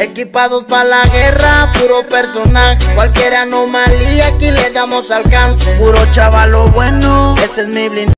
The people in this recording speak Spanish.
Equipados para la guerra, puro personaje. Cualquier anomalía aquí le damos alcance. Puro chaval, lo bueno, ese es mi blind.